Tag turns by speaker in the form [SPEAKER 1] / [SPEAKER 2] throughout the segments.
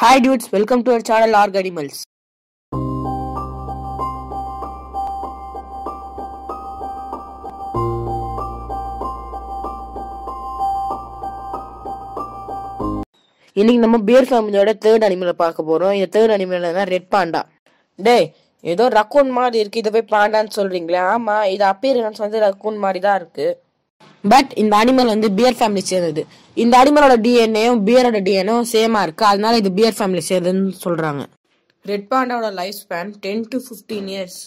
[SPEAKER 1] Hi dudes welcome to our channel ark animals இன்னைக்கு நம்ம bear ஃபேமிலியோட தேர்ட் அனிமலை பார்க்க போறோம். இந்த தேர்ட் அனிமல் தான் ரெட் பாண்டா டேய் ஏதோ ரக்கூன் மாதிரி இருக்கு. இதை போய் பாண்டான்னு சொல்றீங்களே. ஆமா இது அப்பீரன்ஸ் வந்து ரக்கூன் மாதிரி தான் இருக்கு. பட் இந்த அனிமல் வந்து பியர் ஃபேமிலி சேர்ந்தது. இந்த அனிமலோட டிஎன்ஏயும் பியரோட டிஎன்ஏவும் சேமா இருக்கு. அதனால இது பியர் ஃபேமிலி சேர்ந்ததுன்னு சொல்றாங்க. Red பாண்டாவோட life span ten to fifteen years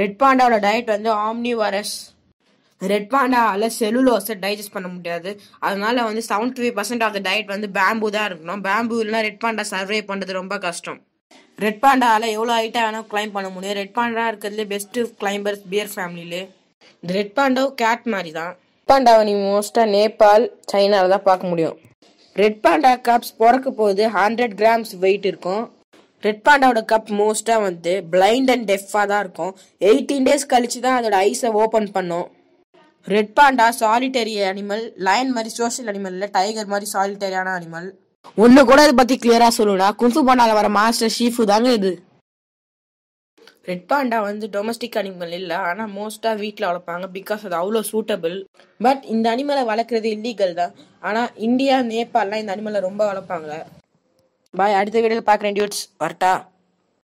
[SPEAKER 1] red பாண்டாவோட diet வந்து ஆம்னிவரஸ் ரெட் பாண்டாவால் செல்லுலோஸை டைஜஸ்ட் பண்ண முடியாது. அதனால வந்து seventy five percent of the diet வந்து பேம்பு தான் இருக்கணும். பேம்பு இல்லைனா ரெட் பாண்டா சர்வே பண்ணுறது ரொம்ப கஷ்டம். ரெட் பாண்டாவால் எவ்வளோ ஹைட்டாக வேணால் கிளைம் பண்ண முடியும். ரெட் பாண்டா இருக்கிறதுலே பெஸ்ட்டு கிளைம்பர்ஸ் பியர் ஃபேமிலியிலே இந்த ரெட் பாண்டாவும் கேட் மாதிரி தான் பாண்டாவை நீ மோஸ்ட்டாக நேபாள் சைனாவில் தான் பார்க்க முடியும். ரெட் பாண்டா கப்ஸ் பிறக்க போது ஹண்ட்ரட் கிராம்ஸ் வெயிட் இருக்கும். ரெட் பாண்டாவோட கப் மோஸ்ட்டாக வந்து பிளைண்ட் அண்ட் டெஃபாக தான் இருக்கும். எயிட்டீன் டேஸ் கழிச்சு தான் அதோட ஐஸை ஓப்பன் பண்ணும். Red panda solitary animal lion மாதிரி சோஷியல் அனிமல் இல்லை டைகர் மாதிரி சாலிட்டரியான அனிமல் ஒன்று கூட இதை பற்றி கிளியராக சொல்லணும்னா குன்ஃபு பாண்டாவில் வர மாஸ்டர் ஷீஃபு தாங்க இது. ரெட் பாண்டா வந்து டொமஸ்டிக் அனிமல் இல்லை ஆனால் மோஸ்ட்டாக வீட்டில் வளர்ப்பாங்க பிகாஸ் அது அவ்வளோ சூட்டபிள் பட் இந்த அனிமலை வளர்க்குறது இல்லீகல் தான். ஆனால் இந்தியா நேபாளெலாம் இந்த அனிமலை ரொம்ப வளர்ப்பாங்க. பாய் அடுத்த வீடியோவில் பார்க்குறேன் டியூட்ஸ் வரட்டா.